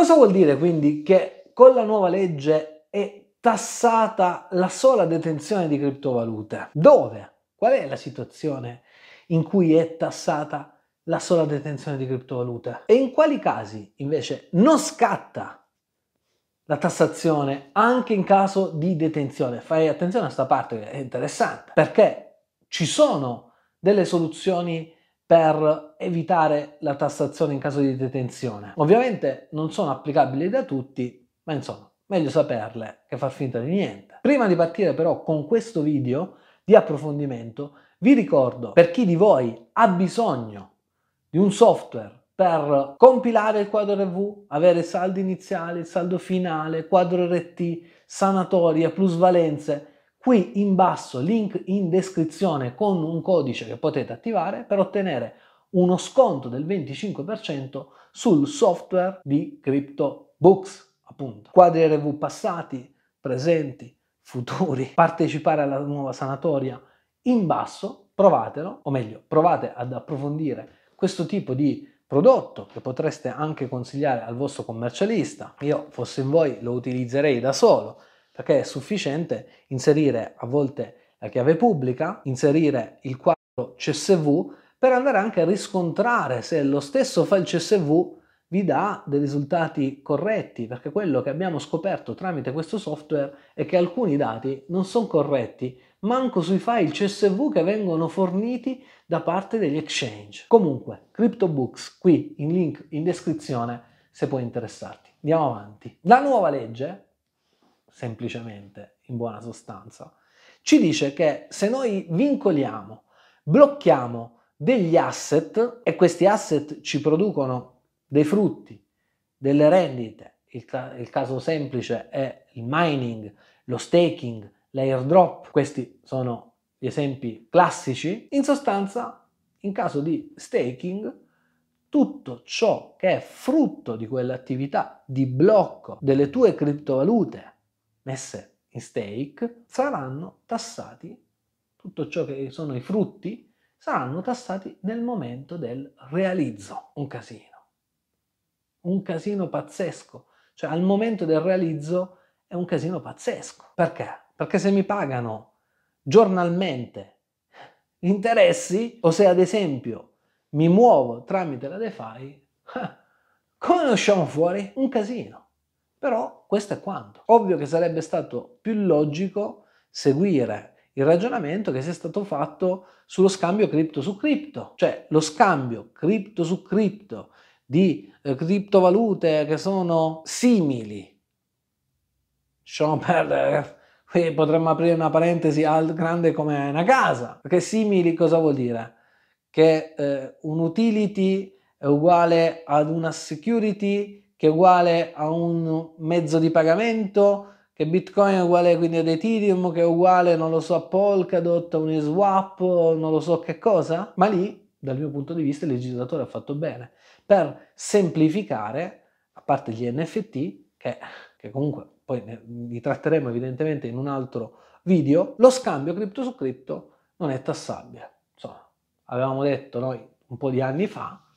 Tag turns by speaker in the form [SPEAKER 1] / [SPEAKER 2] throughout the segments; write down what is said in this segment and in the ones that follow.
[SPEAKER 1] Cosa vuol dire quindi che con la nuova legge è tassata la sola detenzione di criptovalute? Dove? Qual è la situazione in cui è tassata la sola detenzione di criptovalute? E in quali casi invece non scatta la tassazione anche in caso di detenzione? Fai attenzione a questa parte che è interessante, perché ci sono delle soluzioni per evitare la tassazione in caso di detenzione. Ovviamente non sono applicabili da tutti, ma insomma, meglio saperle che far finta di niente. Prima di partire però con questo video di approfondimento, vi ricordo per chi di voi ha bisogno di un software per compilare il quadro RV, avere saldo iniziale, saldo finale, quadro RT, sanatoria, plusvalenze, qui in basso link in descrizione con un codice che potete attivare per ottenere uno sconto del 25% sul software di CryptoBooks appunto. Quadri RV passati, presenti, futuri, partecipare alla nuova sanatoria in basso, provatelo, o meglio, provate ad approfondire questo tipo di prodotto che potreste anche consigliare al vostro commercialista. Io, fossi in voi, lo utilizzerei da solo perché è sufficiente inserire a volte la chiave pubblica, inserire il quadro CSV per andare anche a riscontrare se lo stesso file CSV vi dà dei risultati corretti, perché quello che abbiamo scoperto tramite questo software è che alcuni dati non sono corretti, manco sui file CSV che vengono forniti da parte degli exchange. Comunque, CryptoBooks, qui in link in descrizione se può interessarti. Andiamo avanti. La nuova legge, semplicemente, in buona sostanza, ci dice che se noi vincoliamo, blocchiamo degli asset e questi asset ci producono dei frutti, delle rendite. Il, il caso semplice è il mining, lo staking, l'airdrop. Questi sono gli esempi classici. In sostanza, in caso di staking, tutto ciò che è frutto di quell'attività di blocco delle tue criptovalute messe in stake saranno tassati, tutto ciò che sono i frutti saranno tassati nel momento del realizzo. Un casino un casino pazzesco. Cioè al momento del realizzo è un casino pazzesco. Perché? Perché se mi pagano giornalmente interessi o se ad esempio mi muovo tramite la DeFi, come ne usciamo fuori? Un casino. Però questo è quanto. Ovvio che sarebbe stato più logico seguire il ragionamento che sia stato fatto sullo scambio cripto su cripto, cioè lo scambio cripto su cripto di eh, criptovalute che sono simili. Lasciamo perdere, qui potremmo aprire una parentesi al grande come una casa, perché simili cosa vuol dire? Che eh, un utility è uguale ad una security che è uguale a un mezzo di pagamento, che Bitcoin è uguale quindi ad Ethereum, che è uguale, non lo so, a Polkadot, a un swap, non lo so che cosa, ma lì, dal mio punto di vista, il legislatore ha fatto bene per semplificare, a parte gli NFT, che, che comunque poi ne, li tratteremo evidentemente in un altro video, lo scambio cripto su cripto non è tassabile. Insomma, avevamo detto noi un po' di anni fa,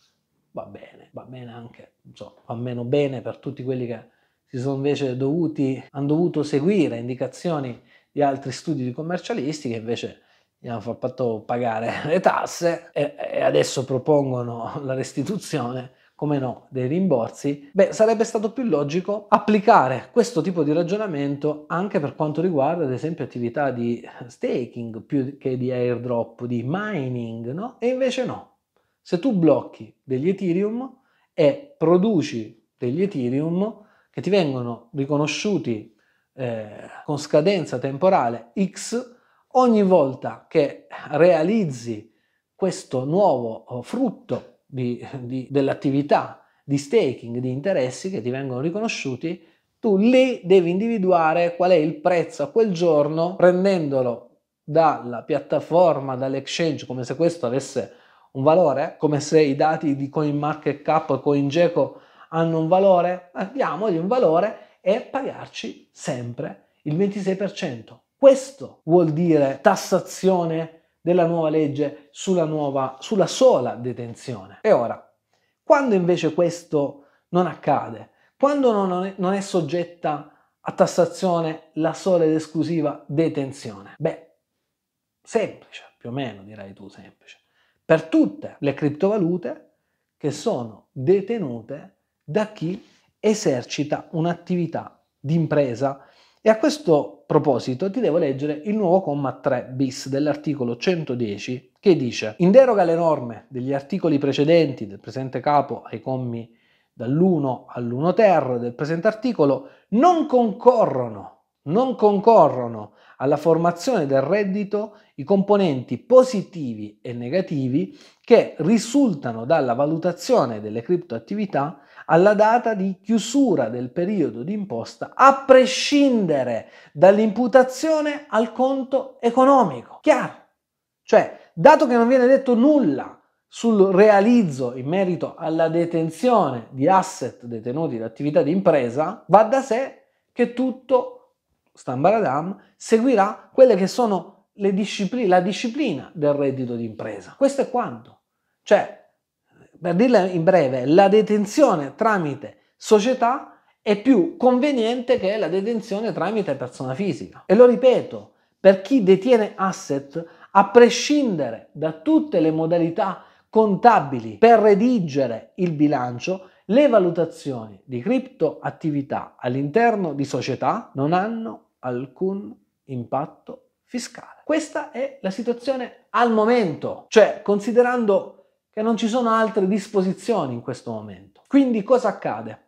[SPEAKER 1] va bene, va bene anche, insomma, va meno bene per tutti quelli che si sono invece dovuti, hanno dovuto seguire indicazioni di altri studi di commercialisti che invece gli hanno fatto pagare le tasse e, e adesso propongono la restituzione come no, dei rimborsi, beh, sarebbe stato più logico applicare questo tipo di ragionamento anche per quanto riguarda, ad esempio, attività di staking più che di airdrop, di mining, no? E invece no. Se tu blocchi degli Ethereum e produci degli Ethereum che ti vengono riconosciuti eh, con scadenza temporale X, ogni volta che realizzi questo nuovo oh, frutto dell'attività di staking, di interessi che ti vengono riconosciuti, tu lì devi individuare qual è il prezzo a quel giorno, prendendolo dalla piattaforma, dall'exchange, come se questo avesse un valore, come se i dati di CoinMarketCap o CoinGecko hanno un valore, diamogli un valore e pagarci sempre il 26%. Questo vuol dire tassazione della nuova legge sulla, nuova, sulla sola detenzione. E ora, quando invece questo non accade, quando non è, non è soggetta a tassazione la sola ed esclusiva detenzione? Beh, semplice, più o meno direi tu semplice, per tutte le criptovalute che sono detenute da chi esercita un'attività di impresa. E a questo proposito ti devo leggere il nuovo comma 3 bis dell'articolo 110 che dice in deroga alle norme degli articoli precedenti del presente capo ai commi dall'1 all'1 ter del presente articolo non concorrono, non concorrono alla formazione del reddito i componenti positivi e negativi che risultano dalla valutazione delle criptoattività alla data di chiusura del periodo di imposta, a prescindere dall'imputazione al conto economico. Chiaro? Cioè, dato che non viene detto nulla sul realizzo in merito alla detenzione di asset detenuti da attività di impresa, va da sé che tutto, Stambaradam, seguirà quelle che sono le discipline, la disciplina del reddito di impresa. Questo è quanto. Cioè, per dirla in breve, la detenzione tramite società è più conveniente che la detenzione tramite persona fisica. E lo ripeto, per chi detiene asset, a prescindere da tutte le modalità contabili per redigere il bilancio, le valutazioni di criptoattività all'interno di società non hanno alcun impatto fiscale. Questa è la situazione al momento, cioè considerando che non ci sono altre disposizioni in questo momento. Quindi cosa accade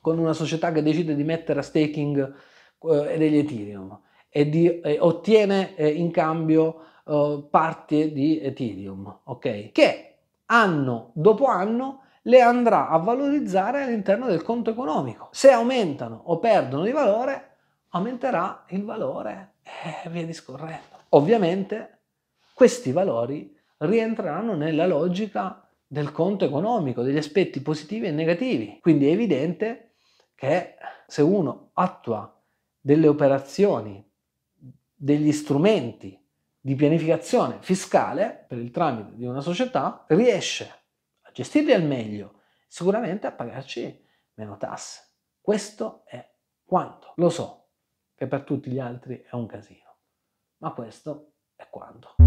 [SPEAKER 1] con una società che decide di mettere a staking eh, degli Ethereum e di, eh, ottiene eh, in cambio eh, parti di Ethereum, ok? Che anno dopo anno le andrà a valorizzare all'interno del conto economico. Se aumentano o perdono di valore, aumenterà il valore e via discorrendo. Ovviamente questi valori rientreranno nella logica del conto economico, degli aspetti positivi e negativi. Quindi è evidente che se uno attua delle operazioni, degli strumenti di pianificazione fiscale per il tramite di una società, riesce a gestirli al meglio, sicuramente a pagarci meno tasse. Questo è quanto. Lo so che per tutti gli altri è un casino, ma questo è quanto.